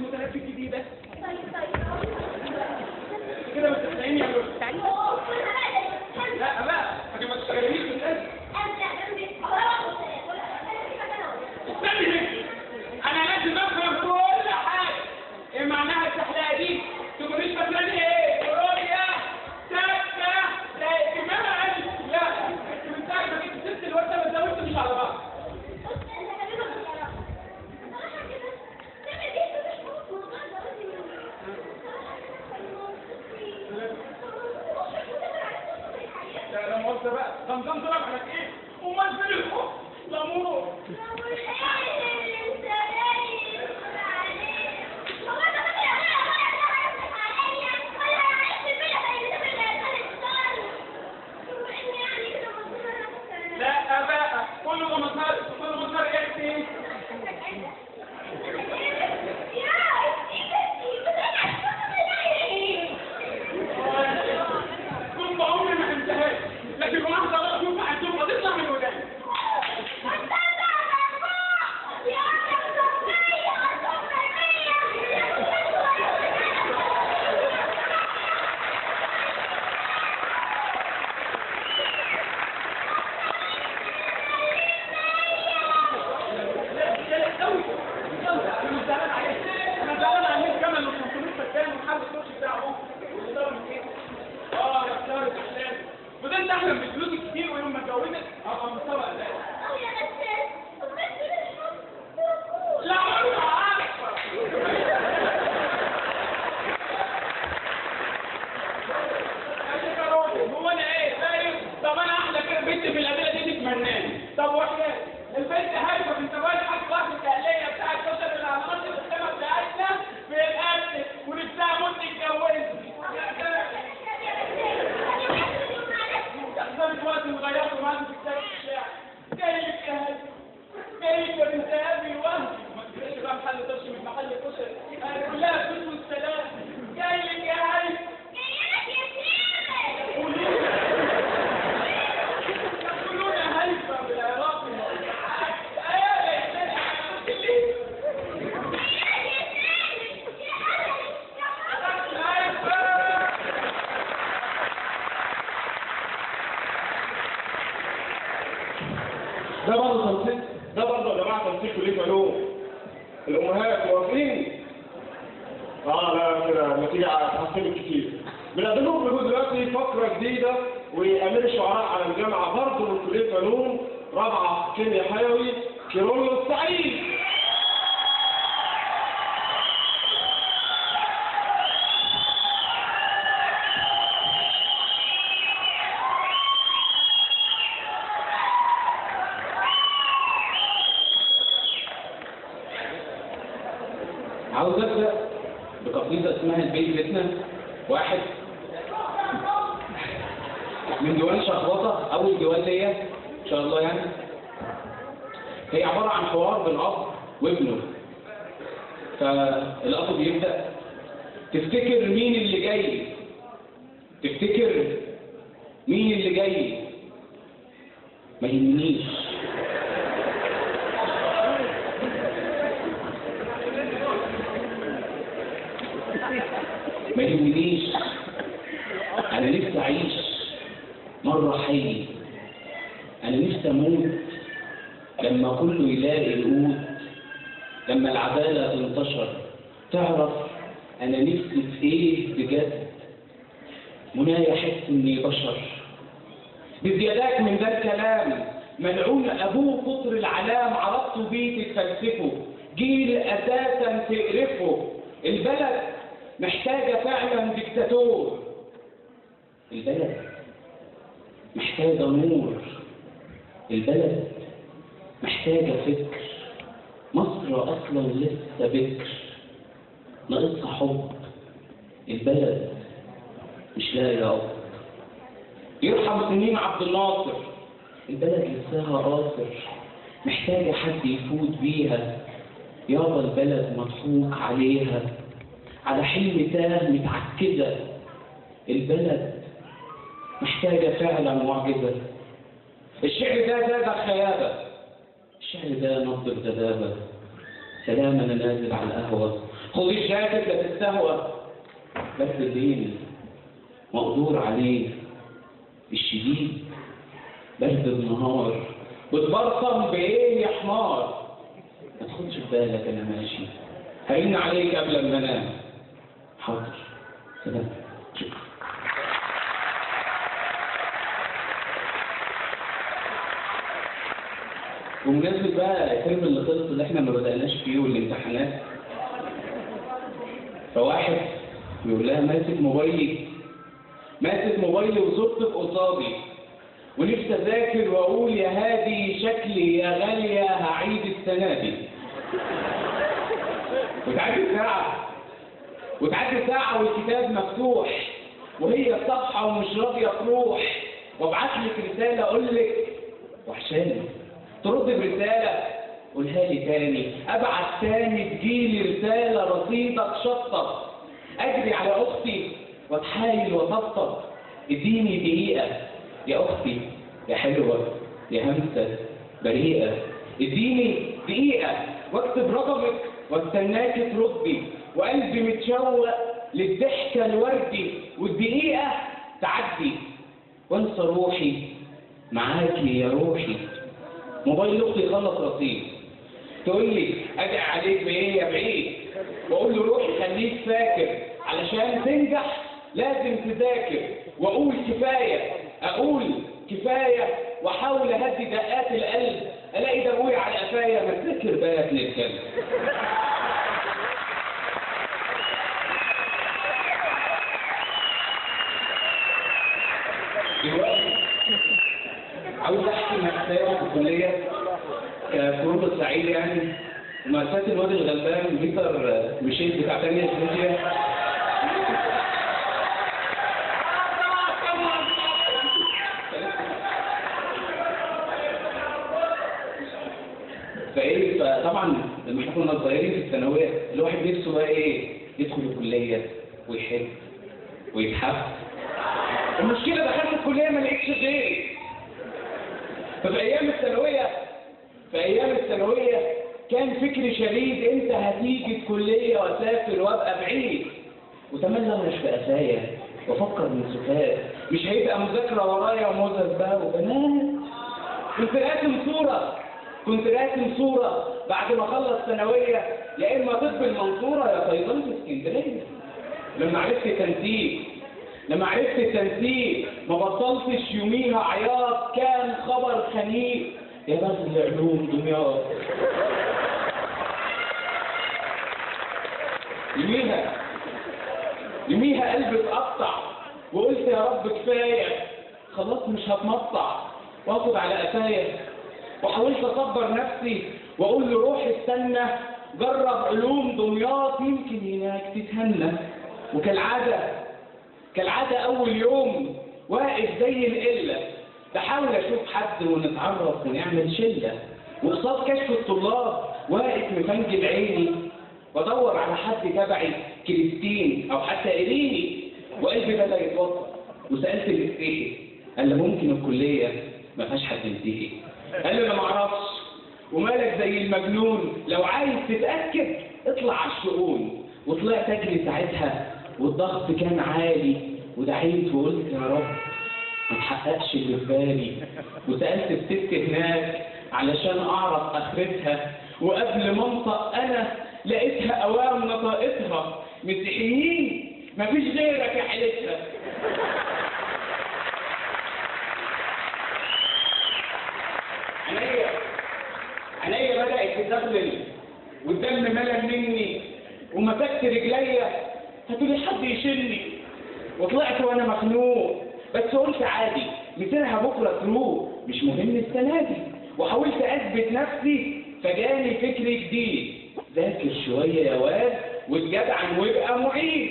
moet daar heb ik die weg. Ik heb het niet aan يهمنيش أنا نفسي أعيش مرة حي أنا نفسي أموت لما كله يلاقي القوت. لما العدالة تنتشر. تعرف أنا نفسي في إيه بجد؟ منايا احس إني بشر. بزيادات من ده الكلام. ملعون أبوه كتر العلام. عرضته بيه تتفلسفه جيل أساسا تقرفه. البلد محتاجة فعلا ديكتاتور. البلد محتاجة نور. البلد محتاجة فكر. مصر أصلا لسه بكر. ناقصها حب. البلد مش لاقية أب يرحم سنين عبد الناصر. البلد لساها قاصر. محتاجة حد يفوت بيها. يابا البلد مضحوك عليها. على حلم تاه متعكزة البلد محتاجة فعلا معجزة الشعر ده زاد خيابة. الشعر ده نبض الغلابة سلام أنا نازل على القهوة. خد الجاكيت لا تستهوى. بس الدين مقدور عليه. الشديد برد النهار. بتبرطم بإيه يا حمار؟ ما تاخدش بالك أنا ماشي. هرن عليك قبل ما انام حاضر. سلام. شكرا بمناسبة بقى الترم اللي خلص اللي إحنا ما بدأناش فيه والامتحانات فواحد بيقول لها ماسك موبايلي ماسك موبايلي وصورتك قصادي ونفسي أذاكر وأقول يا هادي شكلي يا غالية هعيد السنة دي وتعدي ساعة وتعدي ساعة والكتاب مفتوح وهي الصفحة ومش راضية تروح. وابعت لك رسالة أقول لك وحشاني. ترد برسالة قولها لي تاني. أبعت تاني تجيلي رسالة رصيدك شطب أجري على أختي وأتحايل وطبطب إديني دقيقة. يا أختي يا حلوة يا همسة بريئة. إديني دقيقة واكتب رقمك واستناك تردي. وقلبي متشوق للضحكة الوردي والدقيقة تعدي. وانسى روحي معاكي يا روحي. موبايل أختي يخلص رصيد. تقول لي ادعي عليك بإيه يا بعيد؟ واقول له روح خليك فاكر. علشان تنجح لازم تذاكر. وأقول كفاية أقول كفاية. وأحاول أهدي دقات القلب. ألاقي دموعي على قفايا ما تذكر بقى يا عاوز احكي مأساة في الكلية كفروض السعيد يعني. مأساة الواد الغلبان بيتر مشيت بتاع تانية فيزياء فايه لما إحنا كنا صغيرين في الثانوية الواحد نفسه بقى إيه يدخل الكلية ويحب ويتحب. المشكلة دخلت الكلية ما لقيتش غير ففي أيام الثانوية في أيام الثانوية كان فكري شديد أنت هتيجي الكلية واسافر وأبقى بعيد. وتملى مش في قسايا وأفكر من سفهاء مش هيبقى مذاكرة ورايا وموزة بقى وبنات. كنت راسم صورة كنت راسم صورة بعد ما أخلص ثانوية يا إما طب المنصورة يا صيدلة إسكندرية. لما عرفت التنسيق لما عرفت التنسيق ما بطلتش يوميها عياط كان خبر خنيق يا بغل علوم دمياط. يوميها يوميها قلبي اتقطع. وقلت يا رب كفاية. خلاص مش هتمطع. واخد على قفايا. وحاولت اصبر نفسي واقول له روح استنى. جرب علوم دمياط يمكن هناك تتهنى. وكالعادة كالعادة أول يوم واقف زي القلة. بحاول أشوف حد ونتعرف ونعمل شلة. وقصاد كشف الطلاب واقف مفنجل عيني. بدور على حد تبعي كريستين أو حتى ايريني وقلبي بدأ يتوتر. وسألت الافتيحي قال لي ممكن الكلية ما فيهاش حد ينتهي؟ قال لي أنا ما أعرفش. ومالك زي المجنون لو عايز تتأكد اطلع على الشؤون. وطلعت أجري ساعتها والضغط كان عالي ودعيت وقلت يا رب ما تحققش اللي في بالي. وسألت الست هناك علشان أعرف آخرتها وقبل ما أنطق أنا لقيتها أوام نطاقتها مسيحيين مفيش غيرك يا حالتها عينيا عينيا بدأت تدخل والدم ملى مني ومسكت رجليا. هتقولي حد يشيلني؟ وطلعت وأنا مخنوق. بس قلت عادي مثلها بكره تروح مش مهم السنة دي. وحاولت أثبت نفسي فجاني فكر جديد. ذاكر شوية يا واد واتجدعن وابقى معيد.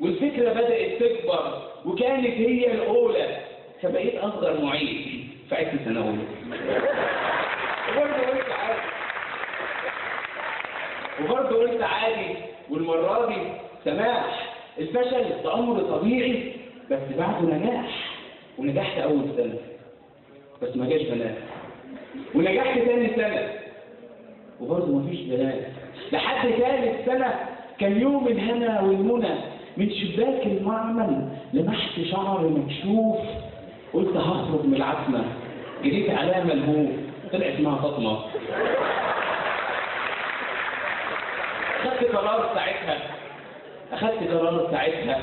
والفكرة بدأت تكبر وكانت هي الأولى. فبقيت أصغر معيد. في عدة سنة؟ اولى وبرضه قلت عادي. وبرضه قلت عادي. والمرة دي سماح الفشل ده أمر طبيعي بس بعده نجاح. ونجحت أول سنة. بس ما جاش بنات. ونجحت تاني سنة. وبرضه مفيش بنات. لحد ثالث سنة كان يوم الهنا والمنى. من شباك المعمل لمحت شعر مكشوف. قلت هخرج من العتمه جريت عليها ملهوف. طلعت مع فاطمة. خدت قرار ساعتها. أخدت قرار ساعتها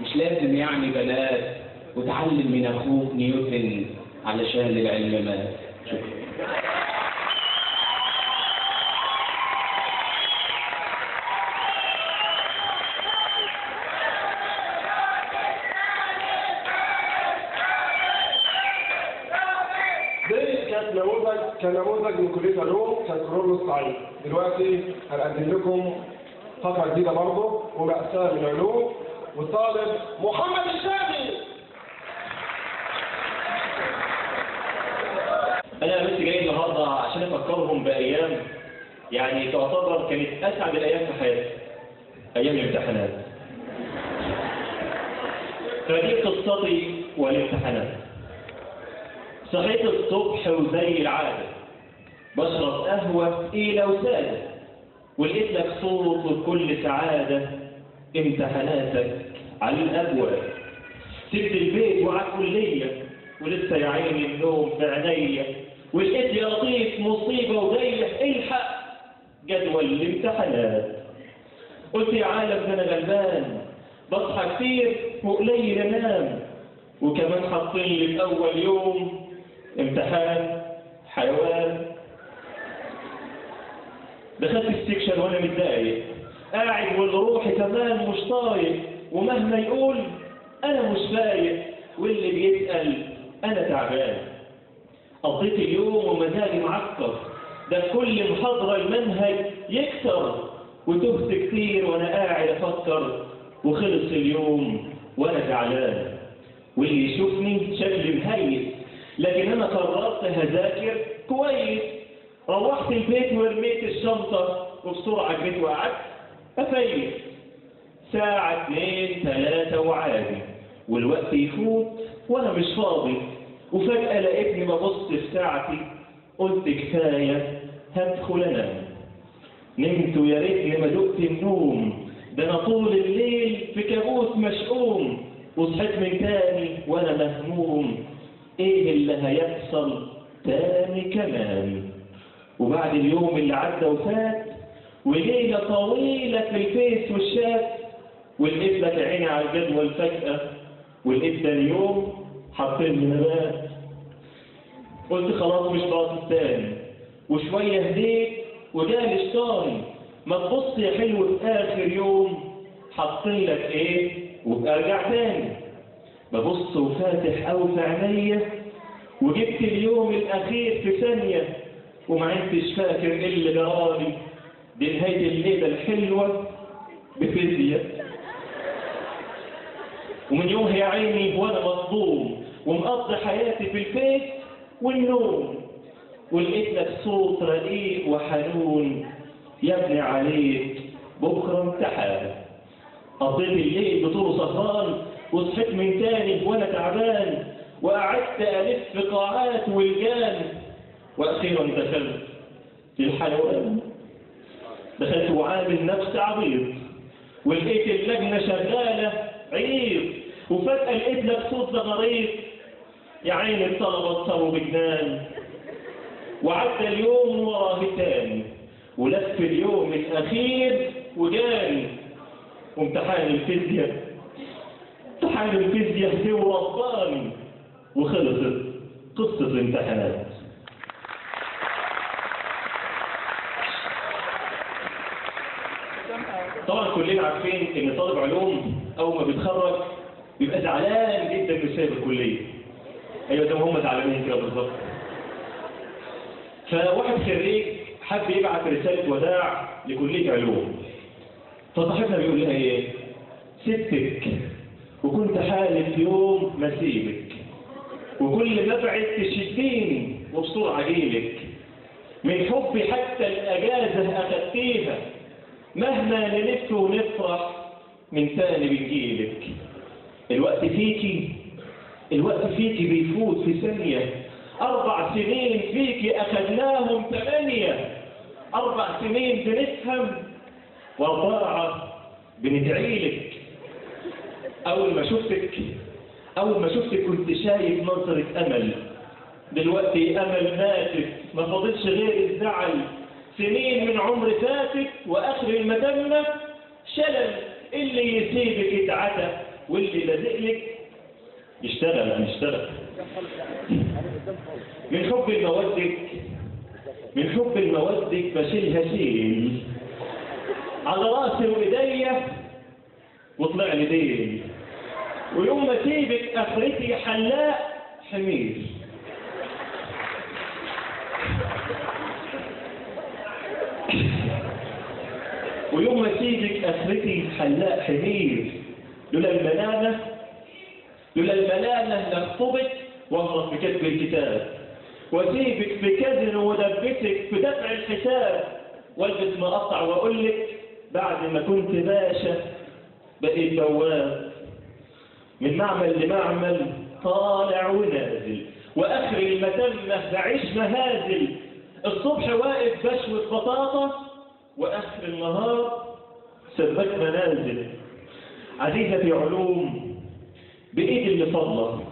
مش لازم يعني بنات وتعلم من أخوك نيوتن علشان العلم مات. شكرا. كنموذج من كليه علوم كان كرول الصعيد دلوقتي هنقدم لكم فقره جديده برضه ومأساة من علوم والطالب محمد الشامي أنا بس جاي النهاردة عشان أفكرهم بأيام يعني تعتبر كانت أسعد الأيام في حياتي. أيام الامتحانات. فدي قصتي والامتحانات. صحيت الصبح وزي العادة. بشرب قهوة إيه لو سادة ولقيت لك صوت وكل سعادة امتحاناتك على الأبواب. سبت البيت وعلى الكلية ولسه يا عيني النوم في عينيا. ولقيت يا لطيف مصيبة وجاية الحق جدول الامتحانات. قلت يا عالم أنا غلبان بصحى كتير وقليل أنام. وكمان حاطين لي في أول يوم امتحان حيوان. دخلت السكشن وأنا متضايق. قاعد والروحي كمان مش طايق ومهما يقول أنا مش فايق. واللي بيسأل أنا تعبان. قضيت اليوم ومزاجي معكر ده كل محاضرة المنهج يكسر وتهت كتير وأنا قاعد أفكر. وخلص اليوم وأنا زعلان. واللي يشوفني شكلي مهيس. لكن أنا قررت هذاكر كويس. روحت البيت ورميت الشنطة وبسرعة جيت وقعدت أفيق ساعة اتنين تلاتة وعادي. والوقت يفوت وأنا مش فاضي. وفجأة لقيتني ببص في ساعتي. قلت كفاية هدخل أنام نمت ويا ريتني ما دقت النوم. ده أنا طول الليل في كابوس مشؤوم. وصحيت من تاني وأنا مهموم. إيه اللي هيحصل تاني كمان؟ وبعد اليوم اللي عدى وفات وليلة طويلة في الفيس والشات ولقيت لك عيني على الجدول فجأة ولقيت تاني يوم حاطين نبات قلت خلاص مش باصص تاني. وشوية هديت وجالي شيطاني ما تبص يا حلو في آخر يوم حاطين لك إيه؟ وأرجع تاني. ببص وفاتح أوي في عينيا وجبت اليوم الأخير في ثانية. وما عدتش فاكر اللي جرالي دي نهاية الليلة الحلوة بفيزياء. ومن يومها يا عيني وأنا مصدوم ومقضي حياتي في الفيس والنوم. ولقيت لك صوت رقيق وحنون. يبني عليك بكرة امتحان. قضيت الليل بطول سهران وصحيت من تاني وأنا تعبان. وقعدت ألف قاعات ولجان. وأخيرا دخلت في الحيوان. دخلت وعامل نفسي عبيط ولقيت اللجنة شغالة عيب. وفجأة لقيت لك صوت زغاريط يا عيني الطلبة اتصابوا بجنان. وعدى اليوم وراه تاني ولف اليوم الأخير وجاني وامتحان الفيزياء. امتحان الفيزياء دي ورباني. وخلصت قصة الامتحانات كلنا عارفين إن طالب علوم أول ما بيتخرج بيبقى زعلان جدا من سايب الكلية. أيوه ما هم زعلانين كده بالظبط. فواحد خريج حب يبعت رسالة وداع لكلية علوم. فصاحبنا بيقول لها إيه ستك وكنت حالف يوم ما اسيبك وكل ما ابعد تشديني وبسرعة اجيلك من حبي حتى الأجازة أخدتيها مهما نلف ونفرح من تاني بنجيلك الوقت فيكي الوقت فيكي بيفوت في ثانية. أربع سنين فيكي أخذناهم ثمانية. أربع سنين بنفهم وأربعة بندعيلك. أول ما شفتك أول ما شفتك كنت شايف نظرة أمل. دلوقتي أمل ماتت ما فاضلش غير الزعل. سنين من عمر فاتت وآخر المتمة شلل اللي يسيبك يتعدى واللي لازقلك يشتغل يشتغل. من حب المودك من حب المودك بشيلها شيل على راسي وايديا وطلع لي ديل. ويوم ما سيبك أخرتي حلاق حمير. ويوم ما سيبك اخرتي حلاق حمير لولا الملامه لولا الملامه لخطبك واغرق بكتب الكتاب. واسيبك في كذن ودبتك في دفع الحساب. والبس مقطع وأقول لك بعد ما كنت باشا بقيت بواب من معمل لمعمل طالع ونازل. وآخر المتمة بعيش مهازل. الصبح واقف بشوة بطاطا وآخر النهار سبك منازل. عزيزتي علوم بايد اللي فضلك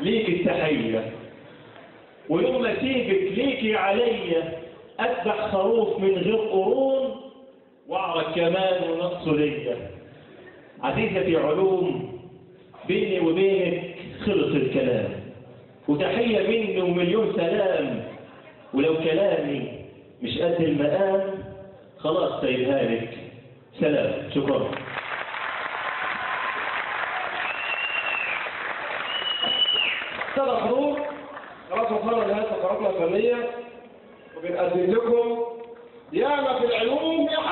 ليك التحية. ويوم ما سيبك ليكي عليا أذبح خروف من غير قرون وأعرف كمان ونقص ليا. عزيزتي علوم بيني وبينك خلص الكلام. وتحية مني ومليون سلام. ولو كلامي مش قد المقام خلاص سايبها لك سلام شكرا. سنة حضور خلاص وصلنا لنهاية الفنية وبنقدم لكم ديانة في العلوم يحاوي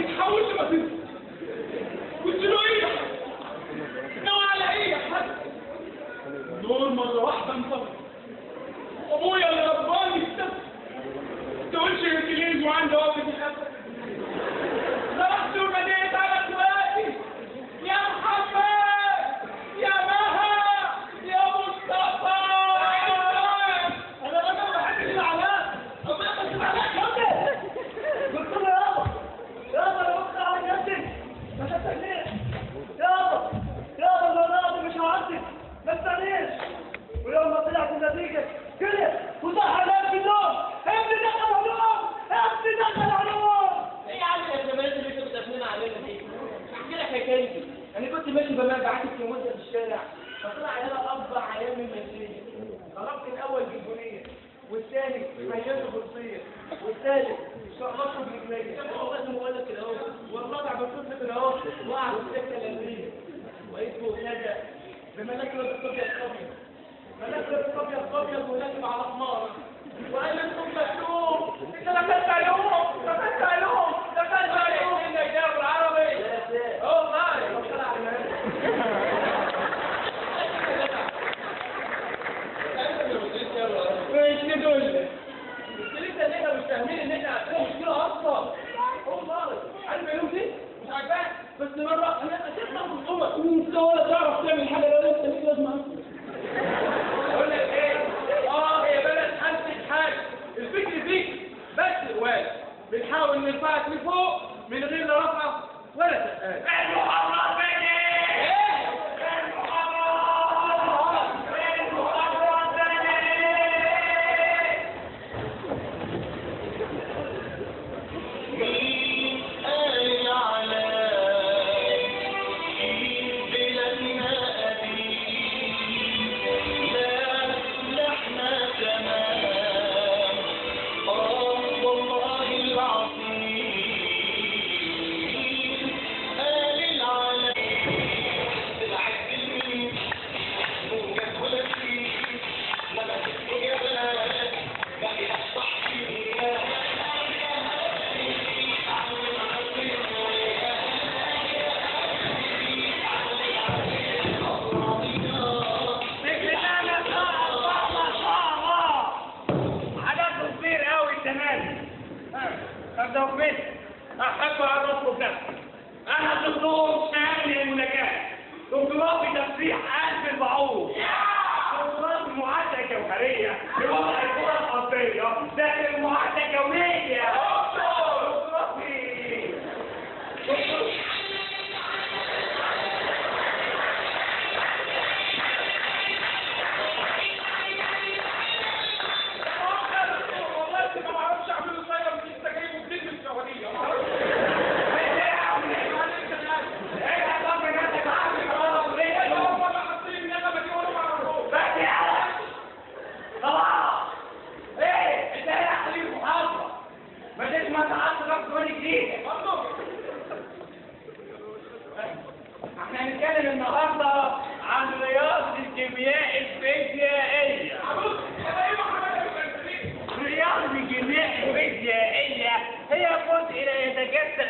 你看为什么是？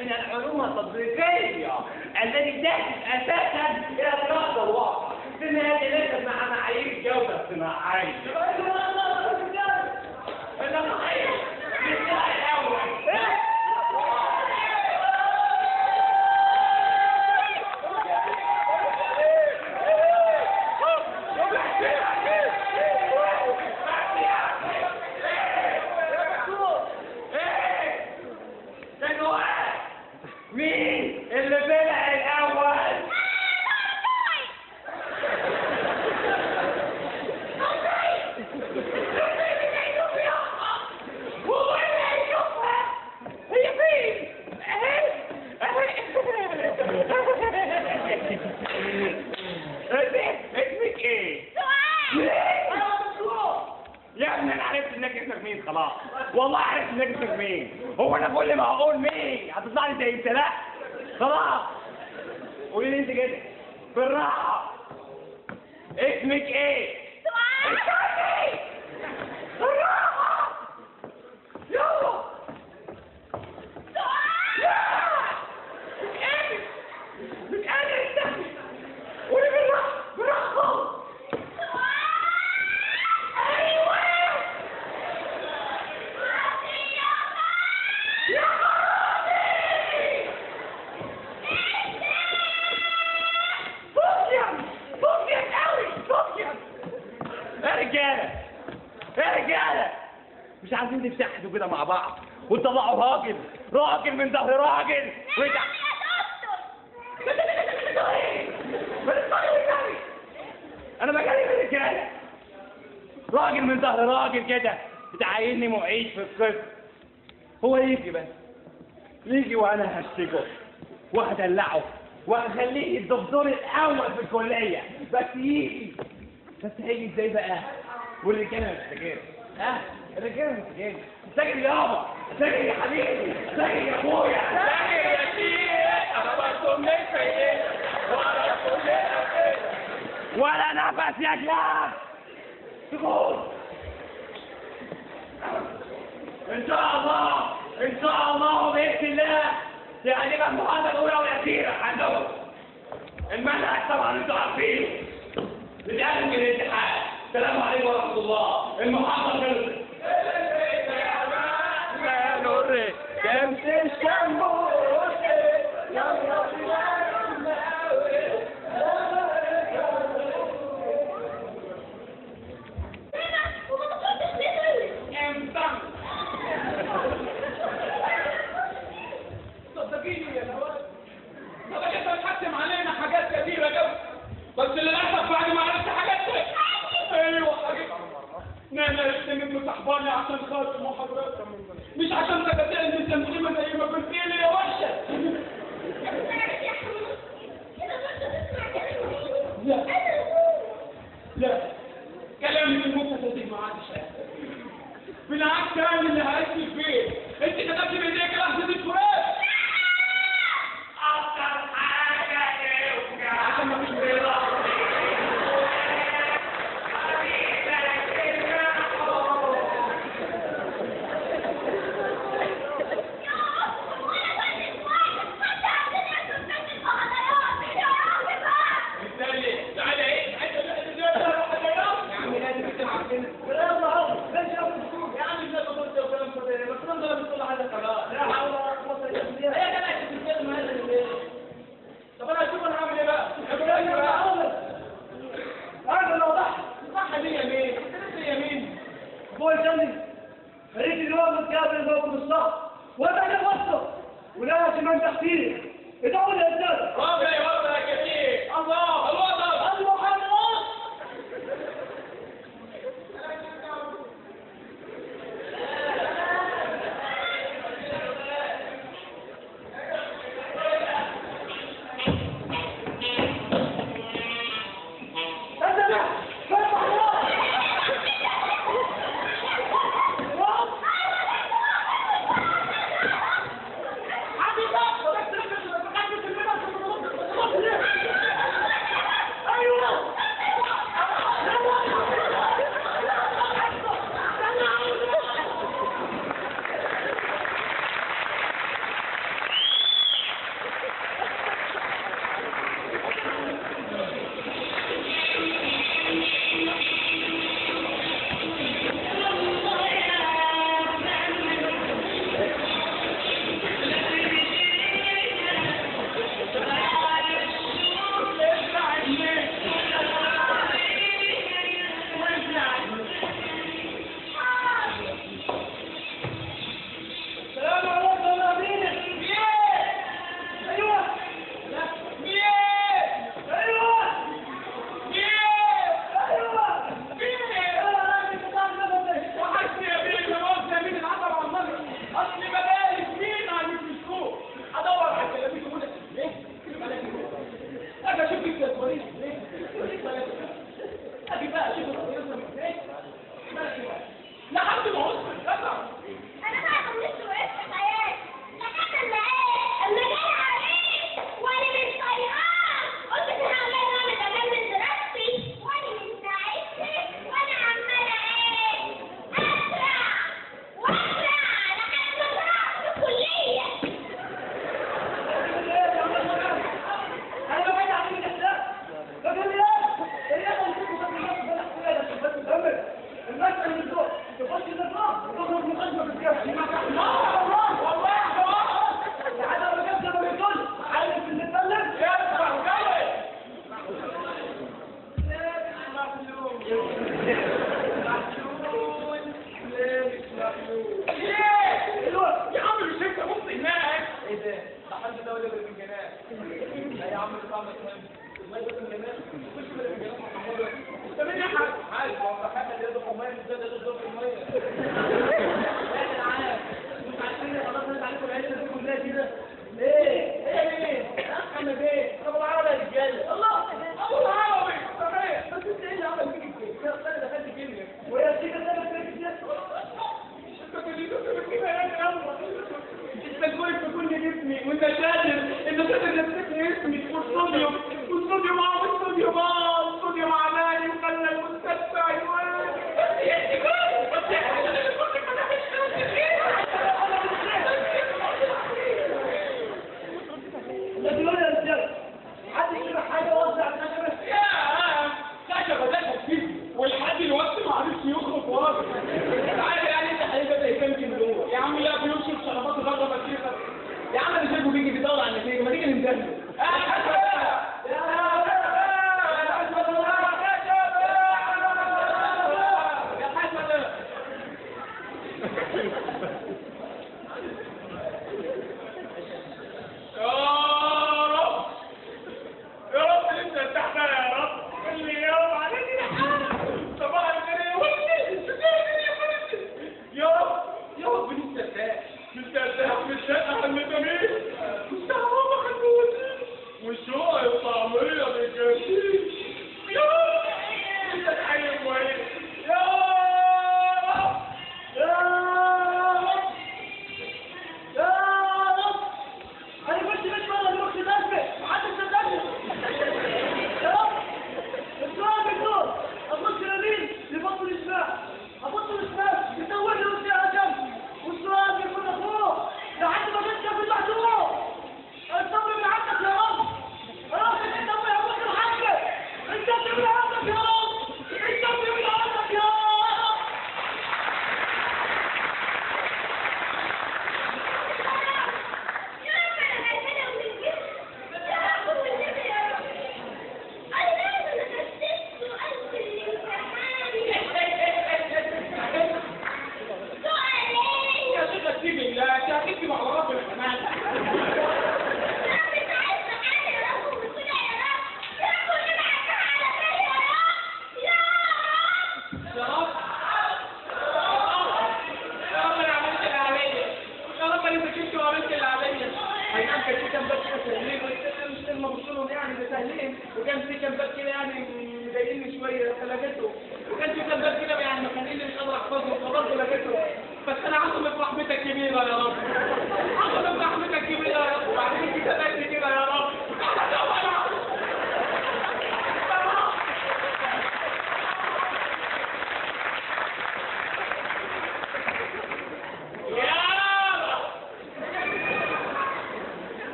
من العلوم التطبيقية. التي تهدف أساسا إلى دراسة الواقع. بما ليست مع معايير الجودة الصناعية talking wait up. أنا ما كان من الكلام راجل من ظهر راجل كده. بتعيني معيش في القسم. هو يجي بس. يجي وأنا هشتكه. وهدلعه وهخليه الدكتور الأول في الكلية. بس يجي. بس هيجي إزاي بقى؟ واللي كان مش ها؟ رجعت جامد ساجد يابا ساجد يا حبيبي ساجد يا أخويا. ساجد يا شيخ أنا برضه مش فايق ولا كلنا ولا نفس يا كلاب تقول. إن شاء الله إن شاء الله بإذن الله يعني بقى المحاضره الاولى والاخيره عندهم المنهج طبعا أنتوا عارفينه. بتقدم من الاتحاد. السلام عليكم ورحمة الله. المحاضره خلصت. Them fish. عشان خاطر محاضراتك مش عشان تتقال انت متنظمه زي ما كنت لي يا وشه لا. لا. كلامي المتسد ما عادش بالعكس أنا اللي هاجي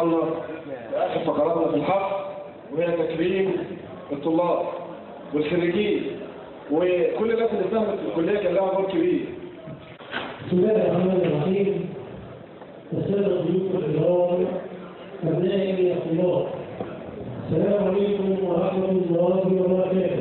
وصلنا لاخر فقراتنا في الحق وهي تكريم الطلاب والخريجين وكل الناس اللي ساهمت في الكلية كان لها دور كبير. بسم الله الرحمن الرحيم. السادة الضيوف الكرام أبنائي الطلاب السلام عليكم ورحمة الله وبركاته.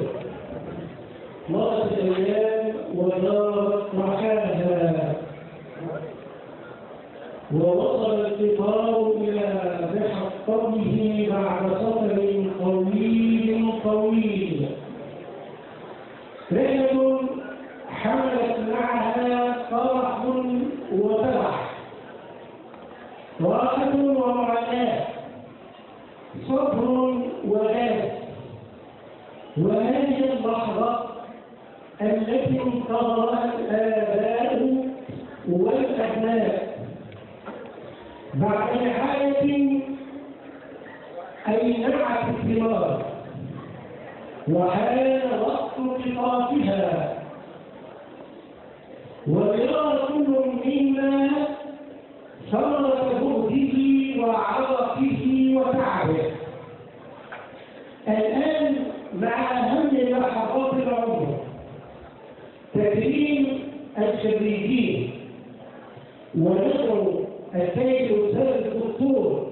الخريجين وندعو السيد الأستاذ الدكتور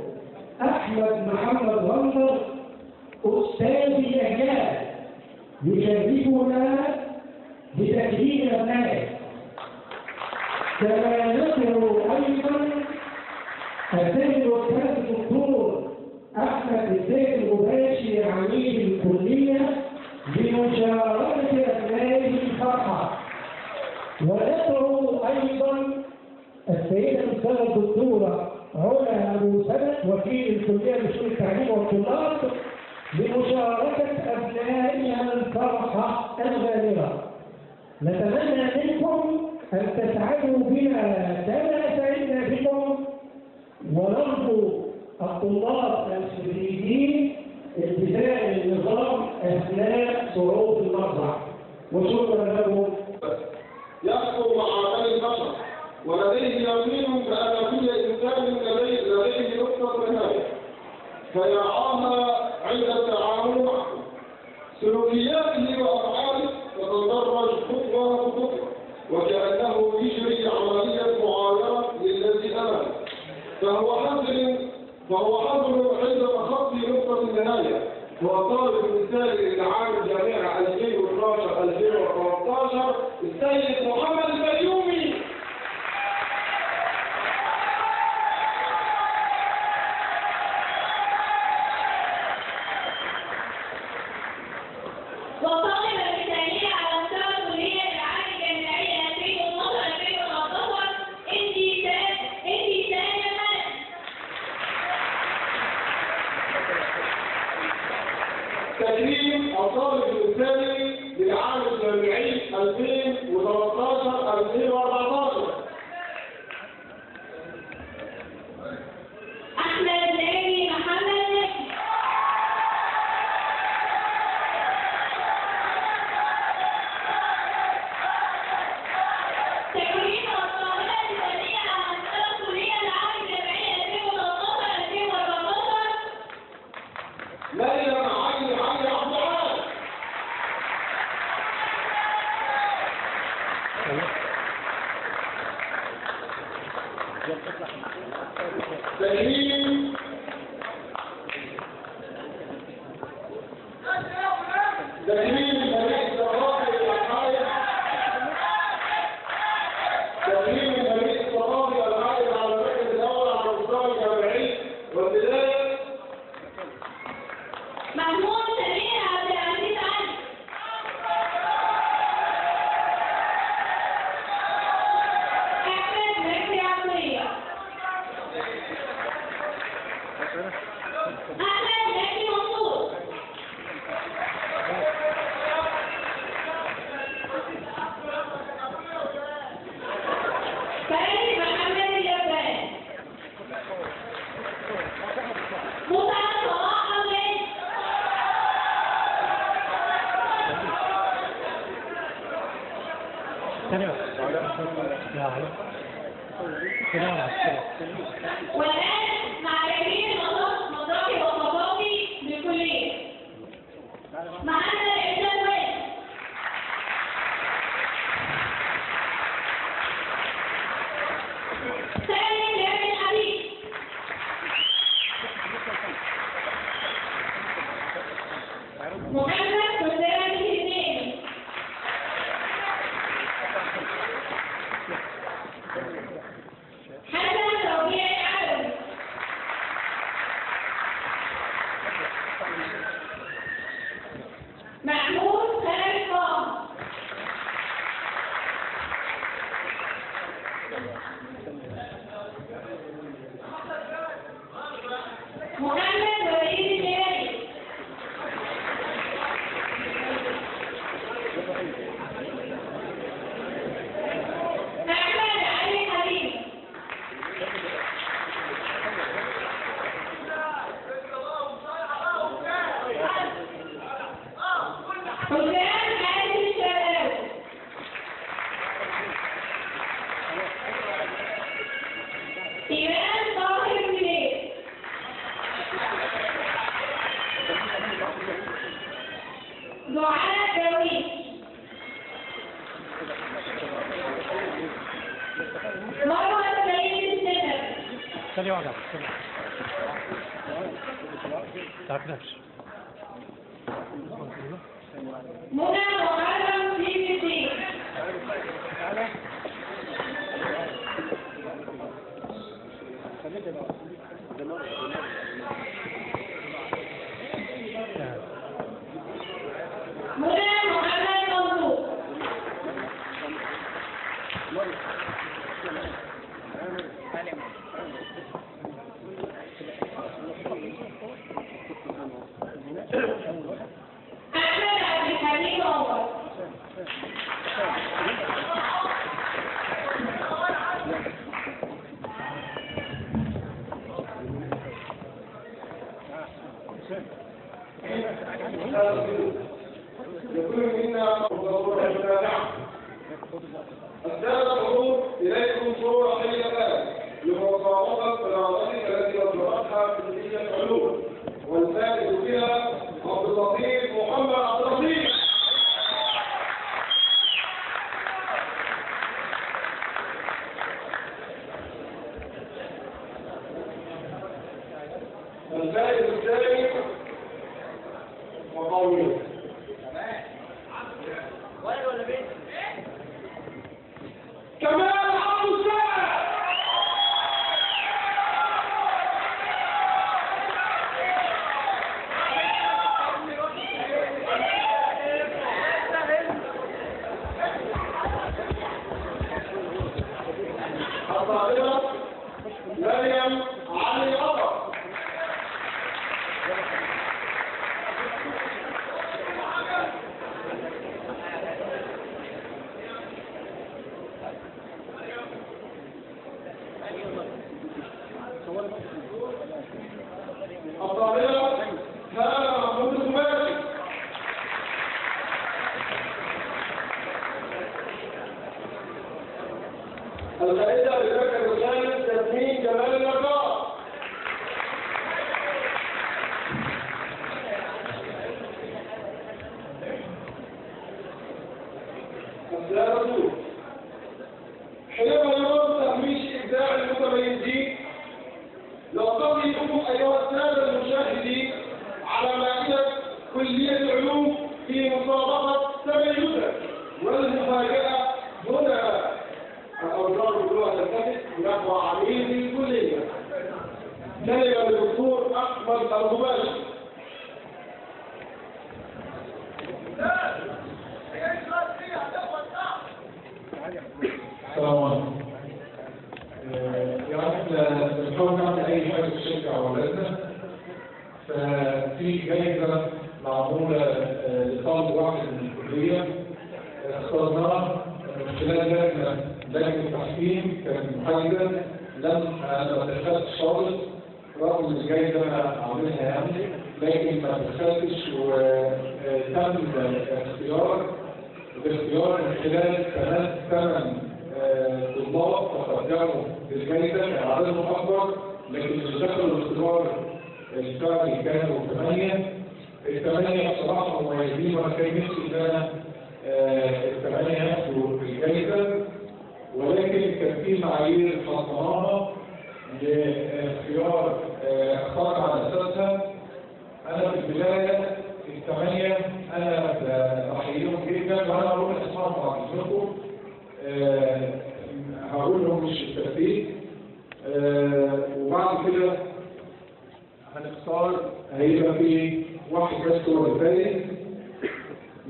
أحمد محمد غندر أستاذ الإعجاز يشرفنا بتكريم أبنائه كما ندعو أيضا السيد الأستاذ الدكتور أحمد الزيد المباشر عميد الكلية بمشاركة أبنائه الفرحة. وندعو أيضا السيدة الأستاذة الدكتورة علا أبو سند وكيل الكلية لشؤون التعليم والطلاب بمشاركة أبنائها الفرحة الغامرة نتمنى منكم أن تسعدوا بنا كما سعدنا بكم. ونرجو الطلاب الخريجين التزام النظام أثناء صعود المرضى. وشكرا لكم. يحكم بني البشر. ولديه يقين بأن كل إنسان لديه لديه نقطة نهاية فيرعاها عند التعامل معه. سلوكياته وأفعاله تتدرج خطوة بخطوة وكأنه يجري عملية معايرة للذي أمامه فهو حذر فهو حذر عند تخطي نقطة النهاية. الطالب المثالي للعام الجامعة 2012 2013 السيد محمد البيومي تكريم الطالب المثالي للعام الجامعي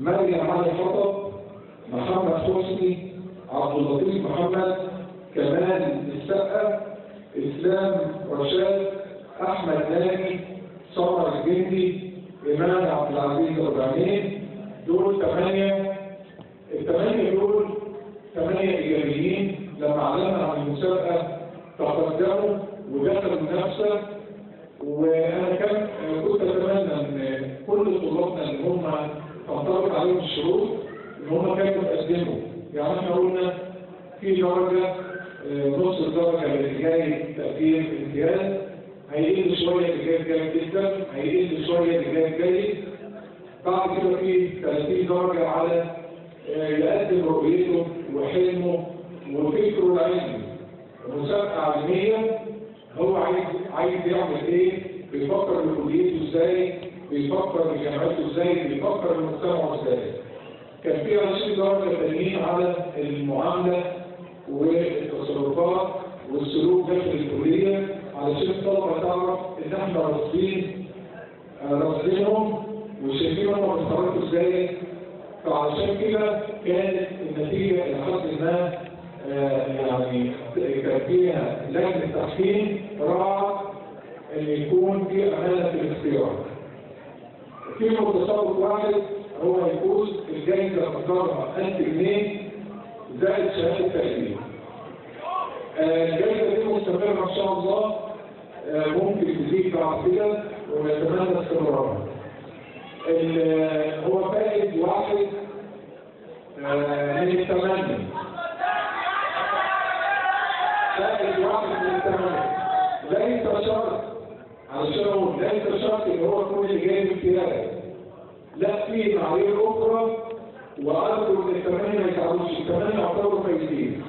مريم علي حطب محمد حسني عبد اللطيف محمد كمال السقا إسلام رشاد أحمد ناجي سمر الجندي ايمان عبد العزيز الرباني. دول ثمانيه الثمانيه دول ثمانيه إيجابيين لما اعلنا عن المسابقة تقدموا ودخلوا المنافسه وأنا كان كنت أتمنى إن كل طلابنا اللي هم تنطبق عليهم الشروط إن هم كانوا يقدموا يعني إحنا قلنا في درجة آه، نص الدرجة اللي جاي تقدير امتياز هيقل شوية اللي جاي جيد جدا هيقل شوية اللي جاي جيد بعد كده في 30 درجة على آه، يقدم رؤيته وحلمه وفكره العلمي. مسابقة علمية هو عايز عايز يعمل إيه؟ بيفكر بكليته إزاي؟ بيفكر بجامعته إزاي؟ بيفكر بمجتمعه إزاي؟ كان في 20 درجة تانيين على المعاملة والتصرفات والسلوك داخل الكلية علشان الطلبة تعرف إن إحنا راصدين راصدينهم وشايفين هم بيتصرفوا إزاي. فعشان كده كانت النتيجة إلى حد ما آه، يعني كان فيها لجنة تحكيم راعت إن يكون في أمانة في الاختيار. في متصرف واحد هو يفوز الجائزة مقدارها 1000 جنيه زائد شهادة تقدير. آه، الجائزة دي مستمرة إن شاء الله آه، ممكن تزيد بعد كده ونتمنى استمرارها. هو واحد آه، من الثمانية. فائد واحد من الثمانية. ليس شرط علشان هو ليس شرط ان هو يكون اللي جاي امتياز. لا في معايير أخرى وأرجو إن الثمانية ما يتعبوش الثمانية يعتبروا فايزين.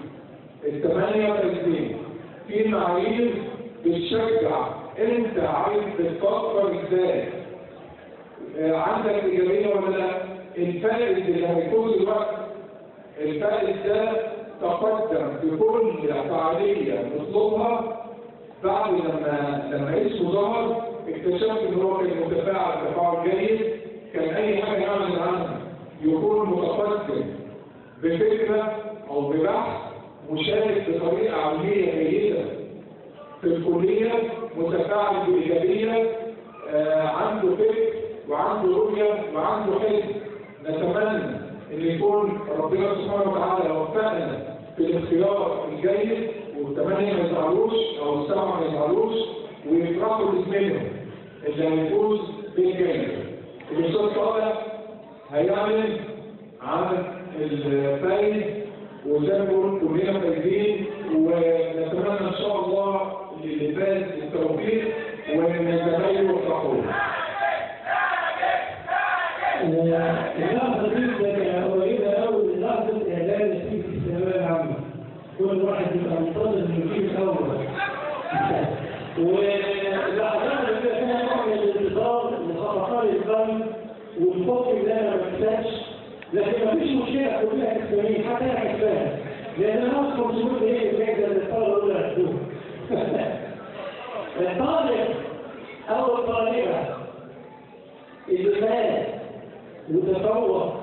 الثمانية فايزين. في معايير بتشجع انت عايز تفكر إزاي آه، عندك إيجابية ولا لا؟ الفائز اللي هيكون دلوقتي الفائز ده تقدم في كل فعالية نطلبها بعد لما لما اسمه ظهر اكتشفت إن هو كان متفاعل تفاعل جيد. كان أي حاجة يعمل عنها يكون متقدم بفكرة أو ببحث مشارك بطريقة علميه جيدة في الكلية متفاعل بايجابيه آه، عنده فكر وعنده رؤية وعنده حلم. نتمنى إن يكون ربنا سبحانه وتعالى وفقنا في الاختيار الجيد. والثمانية ما يزعلوش أو السبعة ما يزعلوش ويفرحوا لزميلهم اللي هيفوز بالجائزة. الاستاذ صالح هيعلن عن الفايز وزي ما بقول كلنا فايزين ونتمنى ان شاء الله للي فاز التوفيق وان زمايله يفرحوا له. اللحظة دي كانت قريبة أوي من لحظة إعلان نتيجة الثانوية العامة. كل واحد منتظر إنه يجيب الأول. من لخطفان الفم والخوف اللي أنا ما بنساش لكن ما فيش مشكلة كلها كسبانين حتى أنا كسبان. لأن أنا أصلا 500 جنيه الجايزة اللي الطالب الأولى هتدوها. الطالب أو الطالبة اللي فات وتطور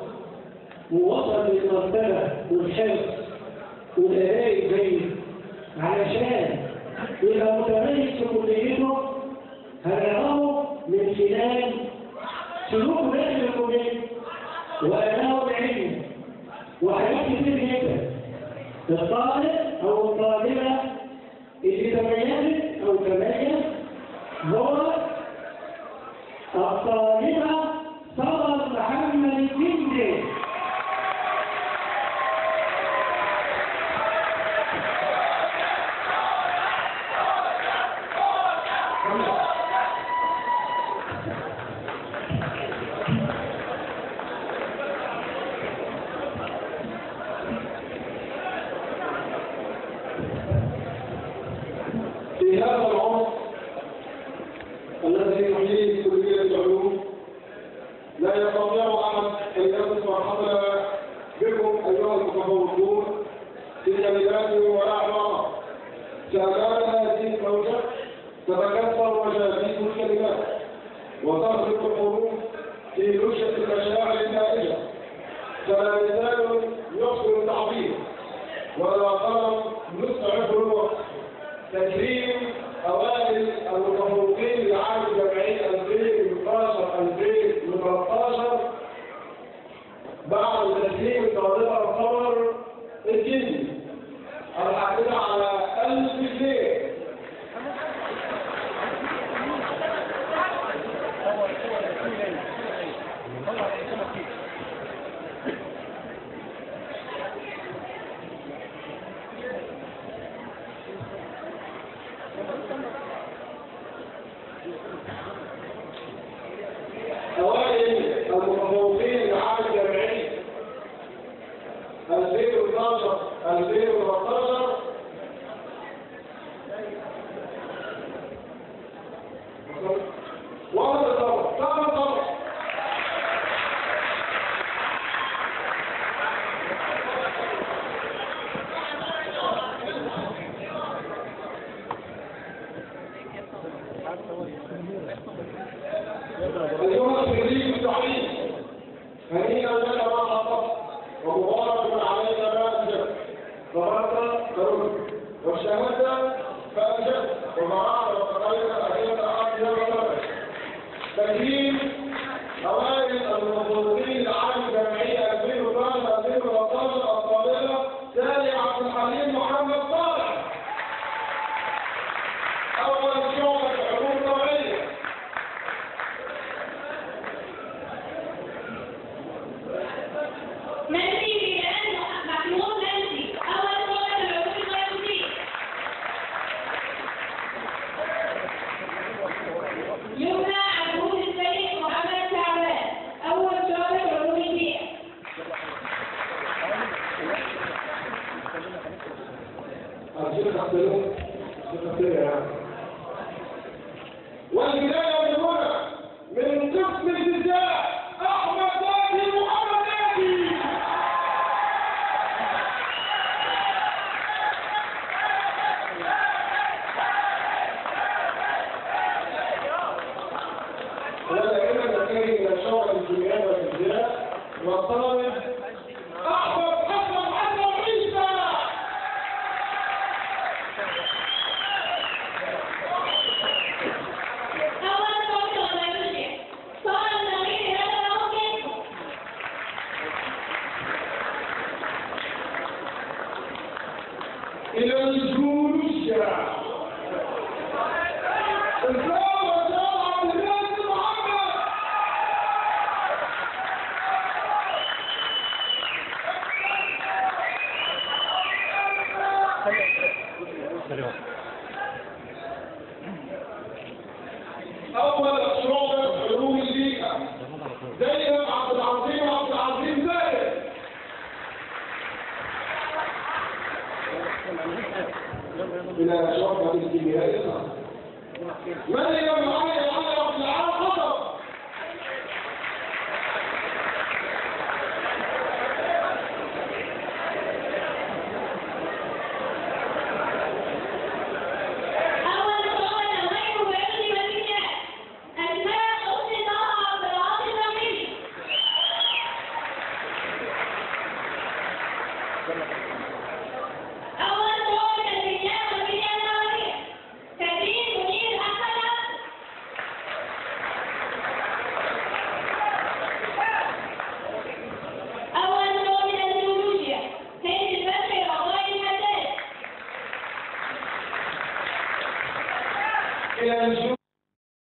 ووصل للمرتبة والحفظ والأداء الجيد علشان يبقى متميز في كليته هنعرفه من خلال سلوكه داخل الكلية وأداؤه العلمي وحاجات كتير جدا. الطالب أو الطالبة اللي تميزت أو تميز هو